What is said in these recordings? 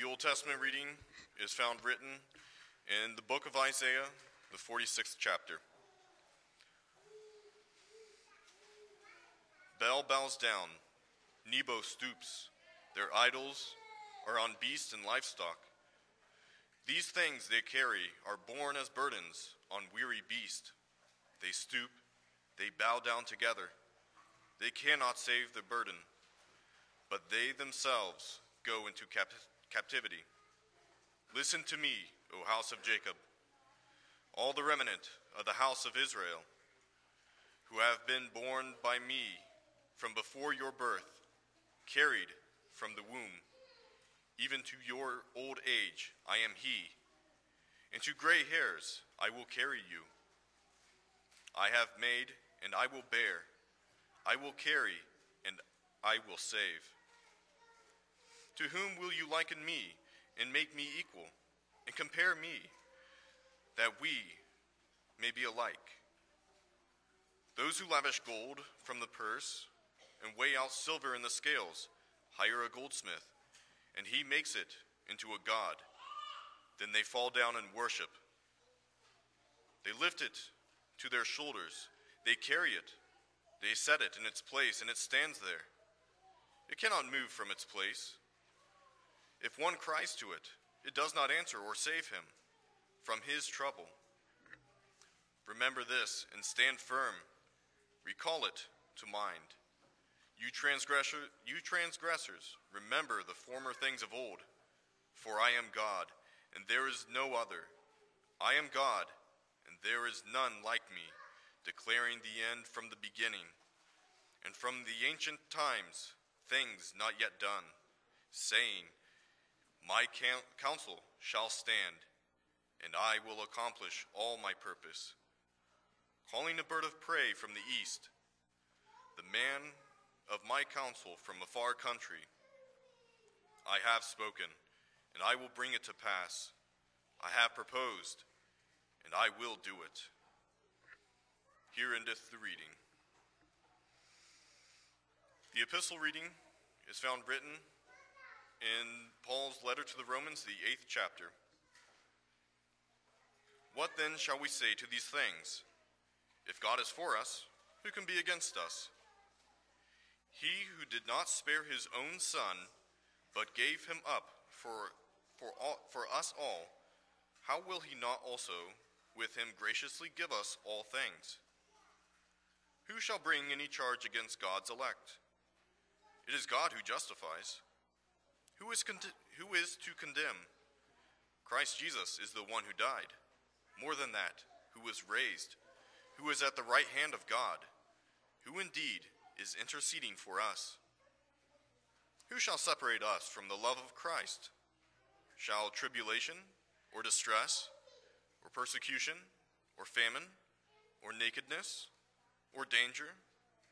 The Old Testament reading is found written in the book of Isaiah, the 46th chapter. Bel bows down, Nebo stoops. Their idols are on beasts and livestock. These things they carry are borne as burdens on weary beast. They stoop, they bow down together. They cannot save the burden, but they themselves go into cap- captivity. Listen to me, O house of Jacob, all the remnant of the house of Israel, who have been borne by me from before your birth, carried from the womb. Even to your old age, I am He, and to gray hairs, I will carry you. I have made, and I will bear. I will carry, and I will save. To whom will you liken me, and make me equal, and compare me, that we may be alike? Those who lavish gold from the purse, and weigh out silver in the scales, hire a goldsmith, and he makes it into a god. Then they fall down and worship. They lift it to their shoulders, they carry it, they set it in its place, and it stands there. It cannot move from its place. If one cries to it, it does not answer or save him from his trouble. Remember this and stand firm. Recall it to mind. You, transgressor, you transgressors, remember the former things of old. For I am God, and there is no other. I am God, and there is none like me, declaring the end from the beginning, and from the ancient times, things not yet done, saying, My counsel shall stand, and I will accomplish all my purpose. Calling a bird of prey from the east, the man of my counsel from a far country. I have spoken, and I will bring it to pass. I have proposed, and I will do it. Here endeth the reading. The epistle reading is found written in Paul's letter to the Romans, the eighth chapter. What then shall we say to these things? If God is for us, who can be against us? He who did not spare his own son, but gave him up for, for, all, for us all, how will he not also with him graciously give us all things? Who shall bring any charge against God's elect? It is God who justifies. Who is, con- who is to condemn? Christ Jesus is the one who died. More than that, who was raised, who is at the right hand of God, who indeed is interceding for us. Who shall separate us from the love of Christ? Shall tribulation, or distress, or persecution, or famine, or nakedness, or danger,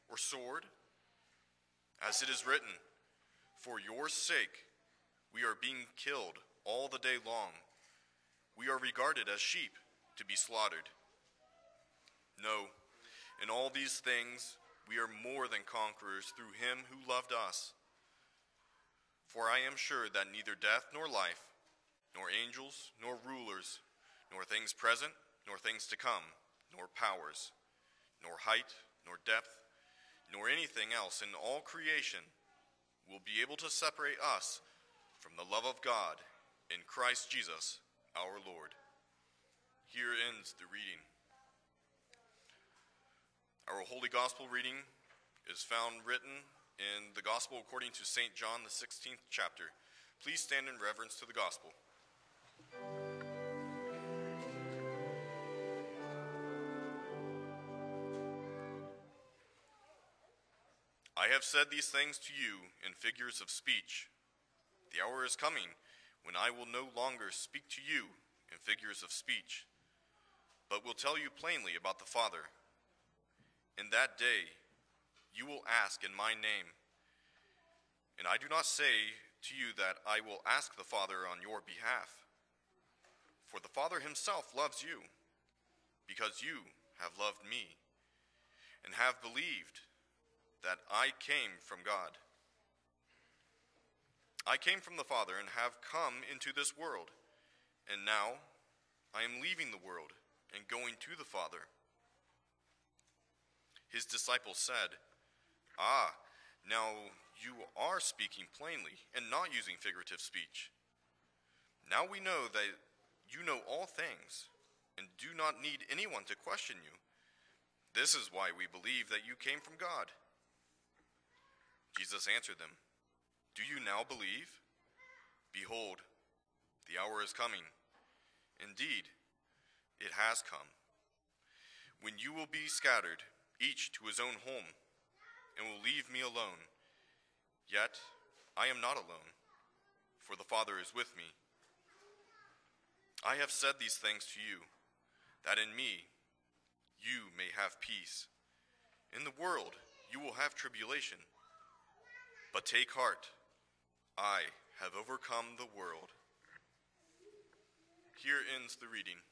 or sword? As it is written, For your sake we are being killed all the day long. We are regarded as sheep to be slaughtered. No, in all these things we are more than conquerors through him who loved us. For I am sure that neither death nor life, nor angels, nor rulers, nor things present, nor things to come, nor powers, nor height, nor depth, nor anything else in all creation will be able to separate us from the love of God in Christ Jesus our Lord. Here ends the reading. Our Holy Gospel reading is found written in the Gospel according to St. John, the 16th chapter. Please stand in reverence to the Gospel. I have said these things to you in figures of speech. The hour is coming when I will no longer speak to you in figures of speech, but will tell you plainly about the Father. In that day you will ask in my name. And I do not say to you that I will ask the Father on your behalf. For the Father himself loves you, because you have loved me, and have believed that I came from God. I came from the Father and have come into this world, and now I am leaving the world and going to the Father. His disciples said, Ah, now you are speaking plainly and not using figurative speech. Now we know that you know all things and do not need anyone to question you. This is why we believe that you came from God. Jesus answered them, Do you now believe? Behold, the hour is coming. Indeed, it has come. When you will be scattered, each to his own home, and will leave me alone. Yet I am not alone, for the Father is with me. I have said these things to you, that in me you may have peace. In the world you will have tribulation. But take heart, I have overcome the world. Here ends the reading.